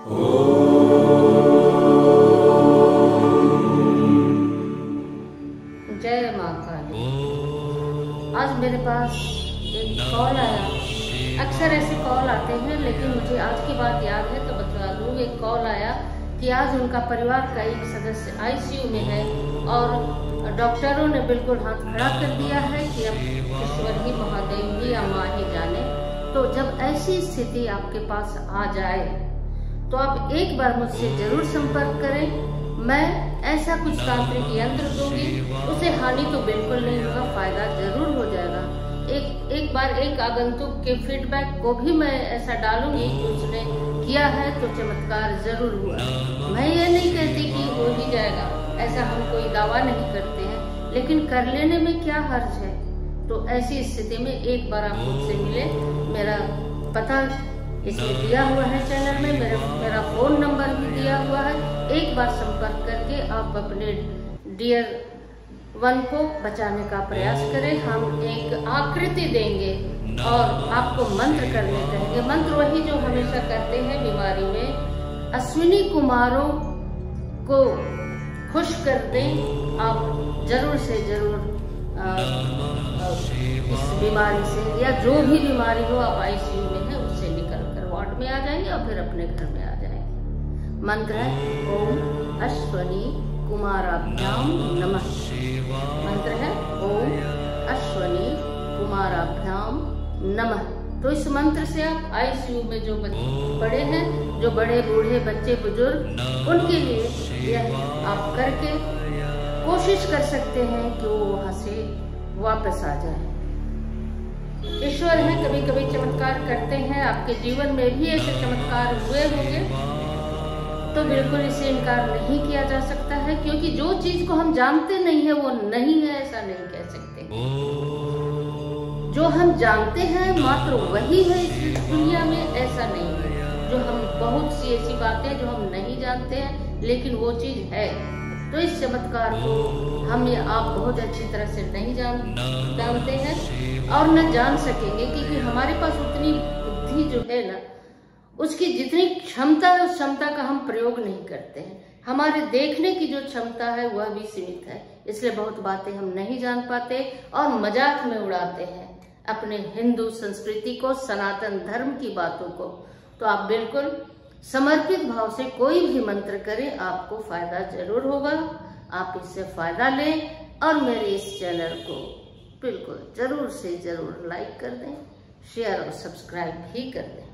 जय माँ काली आज मेरे पास एक कॉल आया। अक्सर ऐसे कॉल आते हैं, लेकिन मुझे आज की बात याद है तो बता दूँ, एक कॉल आया कि आज उनका परिवार का एक सदस्य आईसीयू में है और डॉक्टरों ने बिल्कुल हाथ खड़ा कर दिया है कि अब ईश्वर ही महादेव, ही या माँ ही जाने। तो जब ऐसी स्थिति आपके पास आ जाए तो आप एक बार मुझसे ज़रूर संपर्क करें। मैं ऐसा कुछ तांत्रिक यंत्र दूँगी, उसे हानि तो बिल्कुल नहीं होगा, फ़ायदा ज़रूर हो जाएगा। एक एक बार एक आगंतुक के फीडबैक को भी मैं ऐसा डालूँगी कि उसने किया है तो चमत्कार ज़रूर हुआ। मैं ये नहीं कहती कि हो ही जाएगा, ऐसा हम कोई दावा नहीं करते हैं, लेकिन कर लेने में क्या हर्ज है? तो ऐसी स्थिति में एक बार आप मुझसे मिले, मेरा पता इसमें दिया हुआ है चैनल में मेरा मेरा फ़ोन नंबर भी दिया हुआ है। एक बार संपर्क करके आप अपने डियर वन को बचाने का प्रयास करें। हम एक आकृति देंगे और आपको मंत्र करने कहेंगे। मंत्र वही जो हमेशा करते हैं बीमारी में। अश्विनी कुमारों को खुश कर दें। आप ज़रूर से ज़रूर आ, आ, इस बीमारी से या जो भी बीमारी हो आप आईसीयू में है में आ जाएँगे और फिर अपने घर में आ जाएँगे। मंत्र है, ओम अश्वनी कुमाराभ्याम नमः। मंत्र है, ओम अश्वनी कुमाराभ्याम नमः। तो इस मंत्र से आप आईसीयू में जो बड़े हैं, जो बड़े बूढ़े बच्चे, बुज़ुर्ग, उनके लिए यह आप करके कोशिश कर सकते हैं कि वो वहाँ से वापस आ जाए। ईश्वर है कभी कभी चमत्कार करते हैं, आपके जीवन में भी ऐसे चमत्कार हुए होंगे। तो बिल्कुल इसे इनकार नहीं किया जा सकता है, क्योंकि जो चीज़ को हम जानते नहीं है, वो नहीं है, ऐसा नहीं कह सकते। जो हम जानते हैं, मात्र वही है इस दुनिया में, ऐसा नहीं है। जो हम, बहुत सी ऐसी बातें जो हम नहीं जानते हैं, लेकिन वो चीज़ है। तो इस चमत्कार को हम ये आप बहुत अच्छी तरह से नहीं जान जानते हैं और न जान सकेंगे क्योंकि हमारे पास उतनी बुद्धि जो है ना उसकी जितनी क्षमता है उस क्षमता का हम प्रयोग नहीं करते हैं। हमारे देखने की जो क्षमता है वह भी सीमित है। इसलिए बहुत बातें हम नहीं जान पाते और मज़ाक में उड़ाते हैं अपने हिंदू संस्कृति को सनातन धर्म की बातों को। तो आप बिल्कुल समर्पित भाव से कोई भी मंत्र करें, आपको फ़ायदा ज़रूर होगा। आप इससे फ़ायदा लें और मेरे इस चैनल को बिल्कुल ज़रूर से ज़रूर लाइक कर दें, शेयर और सब्सक्राइब भी कर दें।